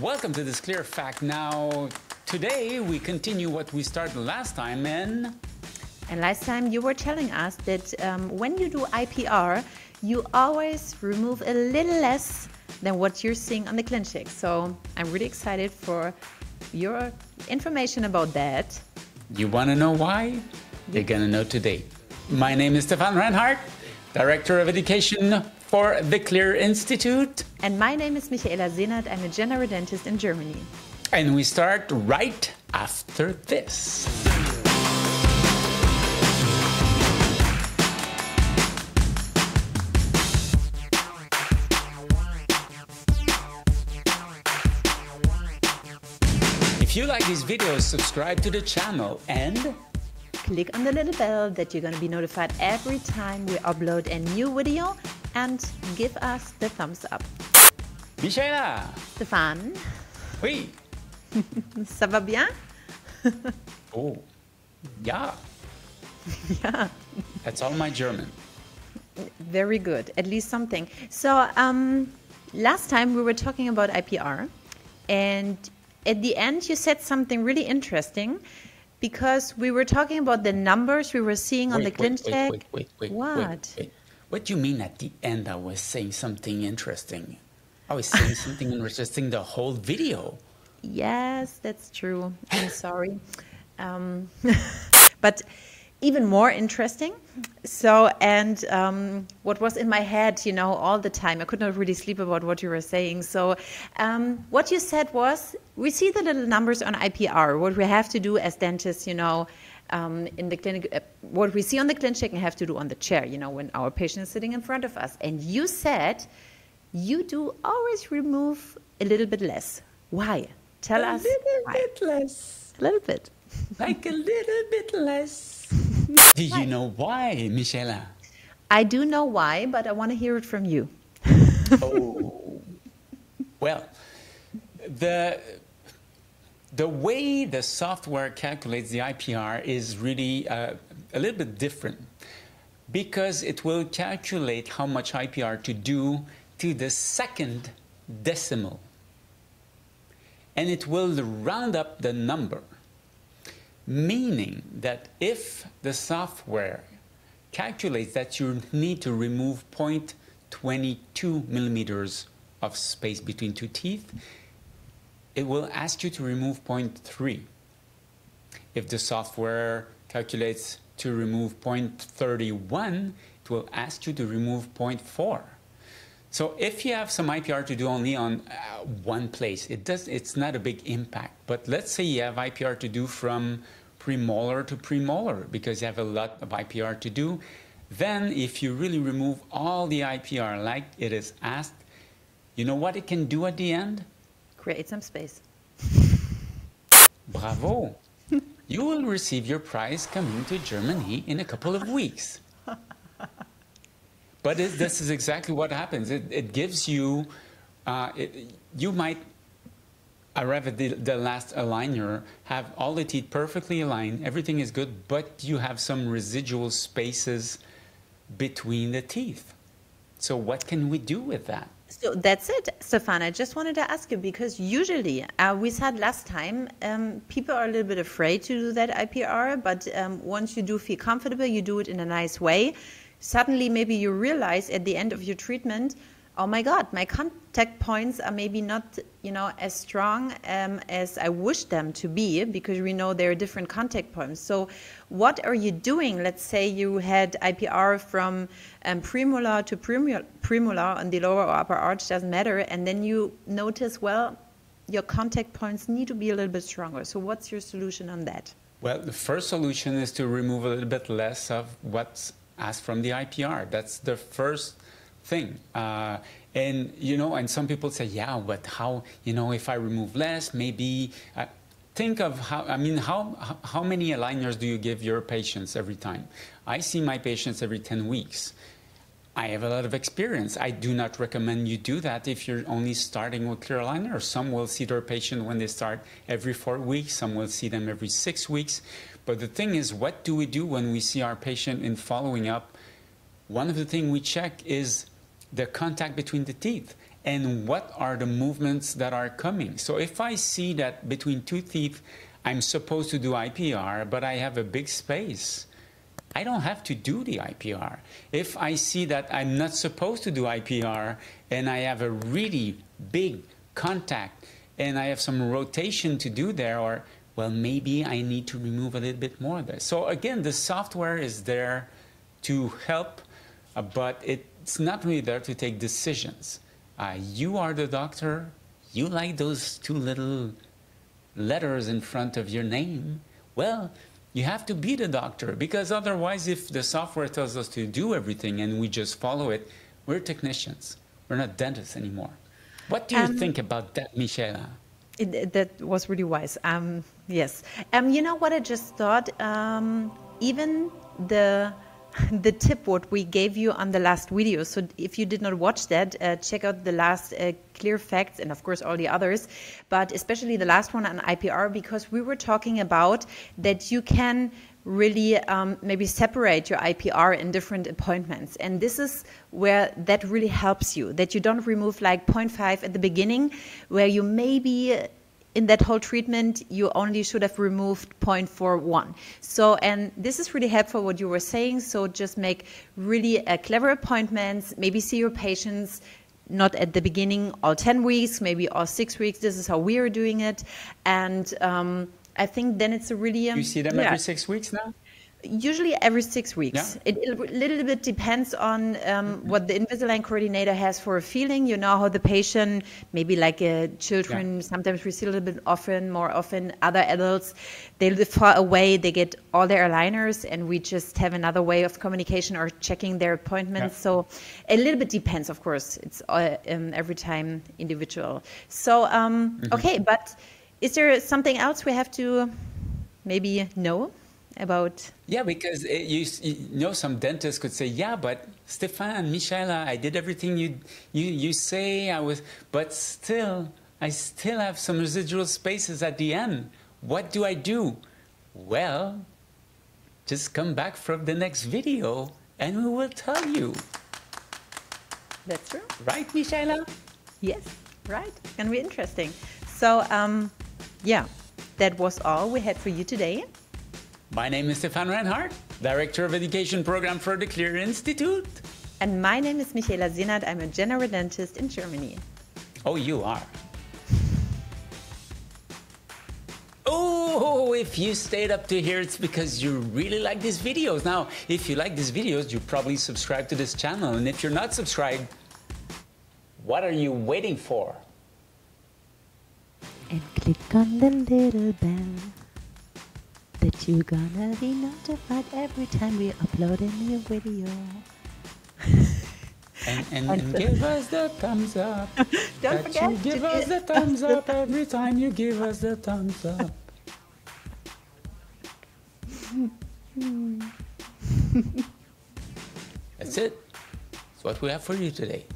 Welcome to this clear fact. Now, today we continue what we started last time in. And last time you were telling us that um, when you do IPR, you always remove a little less than what you're seeing on the ClinCheck. So I'm really excited for your information about that. You want to know why? You're going to know today. My name is Stephane Reinhardt, Director of Education for the Clear Institute. And my name is Michaela Sehnert. I'm a general dentist in Germany. And we start right after this. If you like these videos, subscribe to the channel and click on the little bell that you're going to be notified every time we upload a new video and give us the thumbs up. Michaela Stéphane Oui Ça va bien Oh Yeah Yeah That's all my German Very good, at least something. So um, last time we were talking about IPR and at the end you said something really interesting because we were talking about the numbers we were seeing on wait, the wait, ClinCheck. Wait, wait, wait, what? Wait, wait. What do you mean at the end I was saying something interesting? I was saying something interesting the whole video. Yes, that's true. I'm sorry. Um, but even more interesting. So, and um, what was in my head, you know, all the time, I could not really sleep about what you were saying. So, um, what you said was we see the little numbers on IPR, what we have to do as dentists, you know. Um, in the clinic, uh, what we see on the ClinCheck and have to do on the chair, you know, when our patient is sitting in front of us. And you said you do always remove a little bit less. Why? Tell a us. A little why. bit less. A little bit. Like a little bit less. Do you know why, Michaela? I do know why, but I want to hear it from you. oh. Well, the the way the software calculates the IPR is really uh, a little bit different because it will calculate how much IPR to do to the second decimal. And it will round up the number, meaning that if the software calculates that you need to remove 0.22 millimeters of space between two teeth, it will ask you to remove 0.3. If the software calculates to remove 0.31, it will ask you to remove 0.4. So if you have some IPR to do only on uh, one place, it does, it's not a big impact. But let's say you have IPR to do from premolar to premolar because you have a lot of IPR to do. Then if you really remove all the IPR like it is asked, you know what it can do at the end? Create some space. Bravo! you will receive your prize coming to Germany in a couple of weeks. But it, this is exactly what happens. It, it gives you, uh, it, you might arrive at the, the last aligner, have all the teeth perfectly aligned, everything is good, but you have some residual spaces between the teeth. So what can we do with that? So that's it, Stephane. I just wanted to ask you because usually uh, we said last time um, people are a little bit afraid to do that IPR, but um, once you do feel comfortable, you do it in a nice way. Suddenly, maybe you realize at the end of your treatment, oh my God, my contact points are maybe not, you know, as strong um, as I wish them to be because we know there are different contact points. So, what are you doing? Let's say you had IPR from um, premolar to premolar, premolar on the lower or upper arch, doesn't matter, and then you notice, well, your contact points need to be a little bit stronger. So, what's your solution on that? Well, the first solution is to remove a little bit less of what's asked from the IPR. That's the first thing. Uh, and you know, and some people say, yeah, but how? You know, if I remove less, maybe. Uh, think of how. I mean, how how many aligners do you give your patients every time? I see my patients every ten weeks. I have a lot of experience. I do not recommend you do that if you're only starting with clear aligner. Some will see their patient when they start every four weeks. Some will see them every six weeks. But the thing is, what do we do when we see our patient in following up? One of the things we check is the contact between the teeth. and what are the movements that are coming. So if I see that between two teeth, I'm supposed to do IPR, but I have a big space, I don't have to do the IPR. If I see that I'm not supposed to do IPR and I have a really big contact and I have some rotation to do there, or well, maybe I need to remove a little bit more of this. So again, the software is there to help, uh, but but it's not really there to take decisions. Uh, you are the doctor. You like those two little letters in front of your name. Well, you have to be the doctor because otherwise, if the software tells us to do everything and we just follow it, we're technicians. We're not dentists anymore. What do you um, think about that, Michaela? It, that was really wise. Um, yes. Um, you know what I just thought? Um, even the the tip what we gave you on the last video. So if you did not watch that, uh, check out the last uh, clear facts and of course all the others, but especially the last one on IPR because we were talking about that you can really um, maybe separate your IPR in different appointments. And this is where that really helps you, that you don't remove like 0.5 at the beginning, where you maybe in that whole treatment, you only should have removed 0.41. So, and this is really helpful what you were saying. So just make really uh, clever appointments, maybe see your patients not at the beginning all 10 weeks, maybe all six weeks. This is how we are doing it. And um, I think then it's a really. Um, you see them yeah. every six weeks now? Usually every six weeks. Yeah. It, a little bit depends on um, what the Invisalign coordinator has for a feeling. You know how the patient, maybe like uh, children, yeah. sometimes we see a little bit often, more often. Other adults, they live far away. They get all their aligners, and we just have another way of communication or checking their appointments. Yeah. So a little bit depends, of course. It's uh, um, every time individual. So um, mm-hmm. okay, but is there something else we have to maybe know? About? Yeah because it, you, you know some dentists could say yeah but stephane michaela i did everything you you you say i was but still i still have some residual spaces at the end. What do i do? Well just come back from the next video and we will tell you. That's true. Right michaela yes right. It's gonna be interesting. So um yeah that was all we had for you today my name is Stephane Reinhardt, Director of Education Program for the Clear Institute. And my name is Michaela Sehnert. I'm a general dentist in Germany. Oh, you are. Oh, if you stayed up to here, it's because you really like these videos. Now, if you like these videos, you probably subscribe to this channel. And if you're not subscribed, what are you waiting for? And click on the little bell that you're gonna be notified every time we upload a new video. and, and, and give us the thumbs up. Don't that forget you give us the thumbs up every time you give us the thumbs up. That's it. That's what we have for you today.